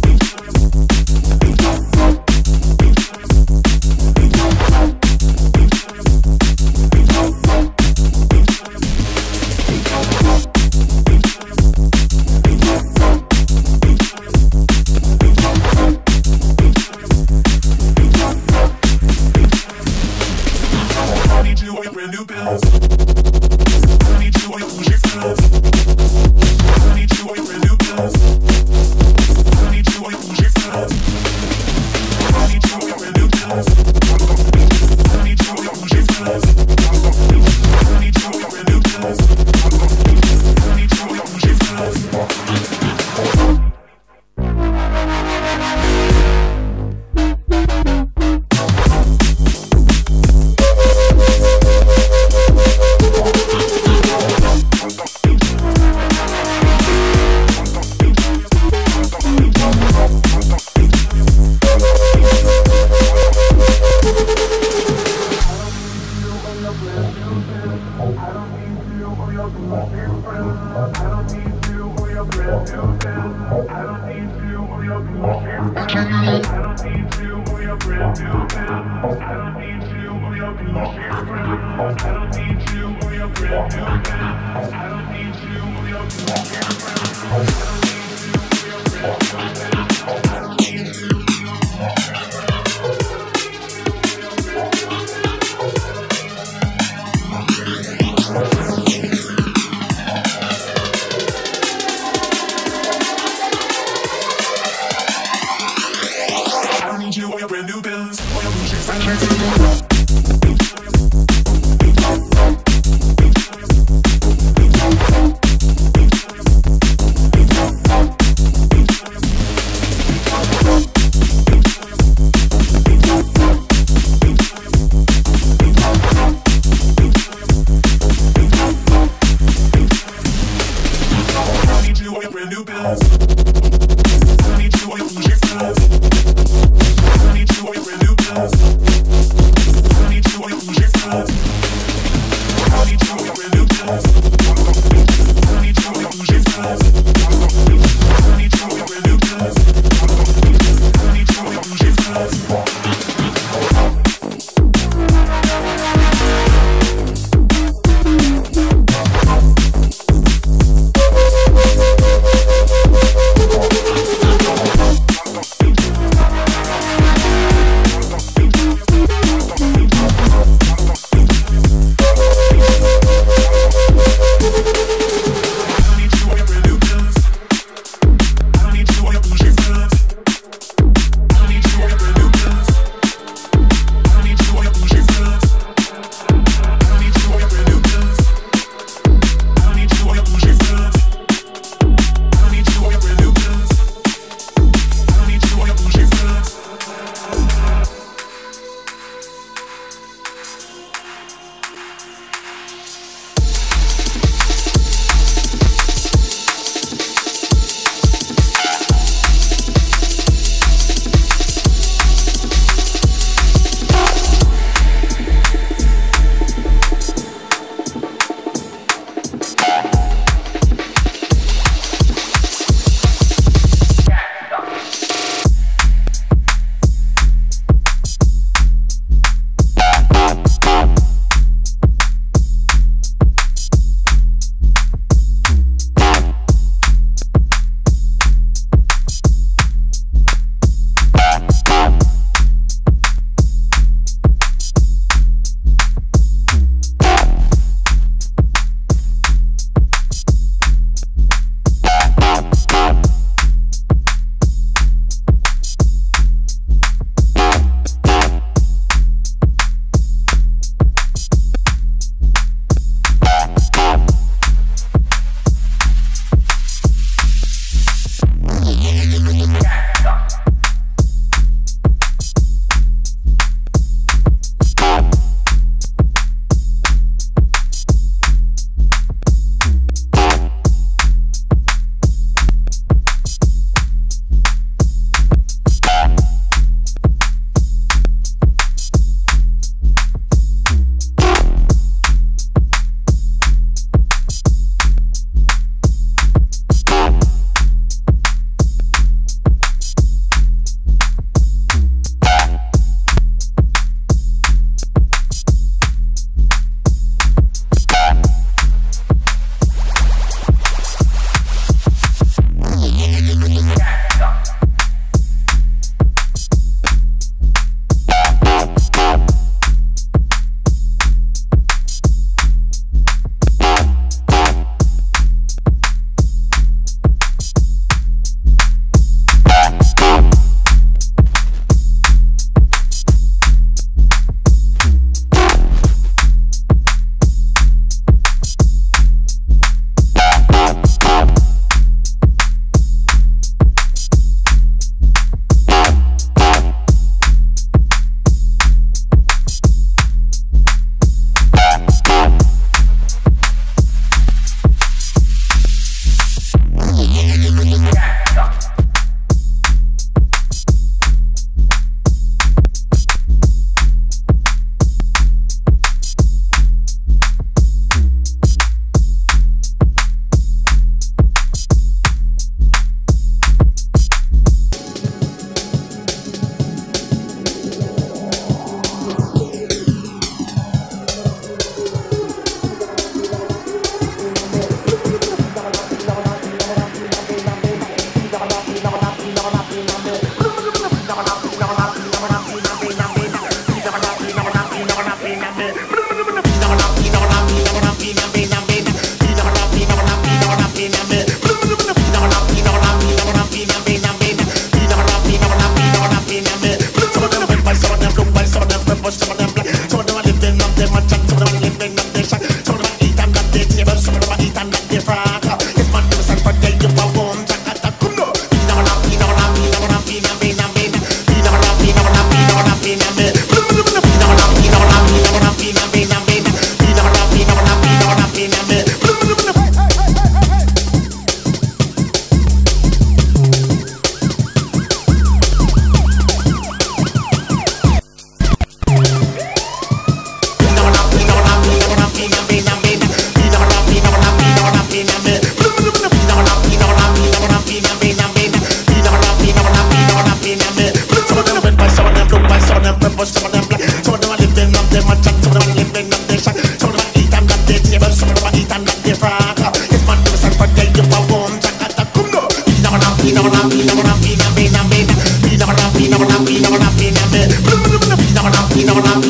Beijo pra você.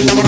Thank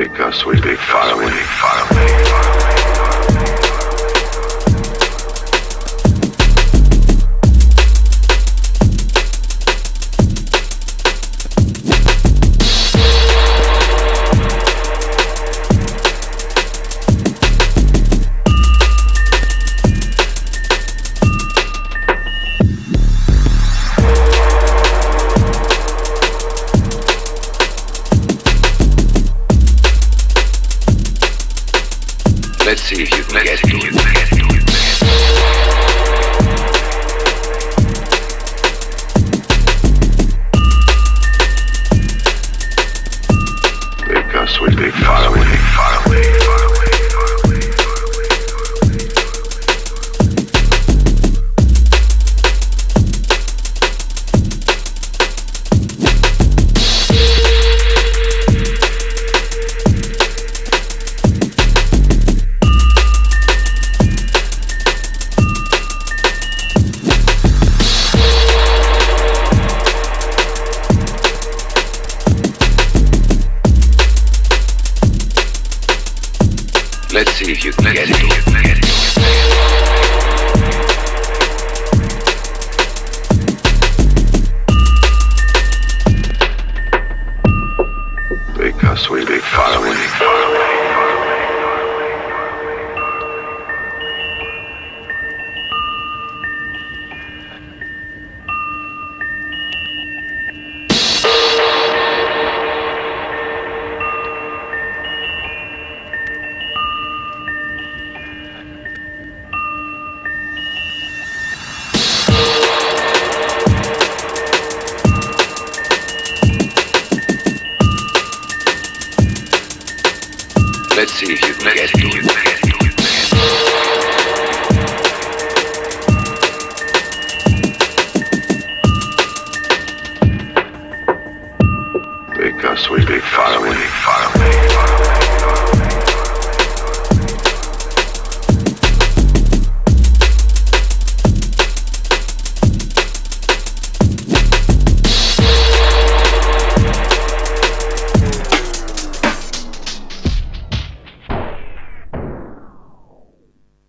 Because we be away, far away.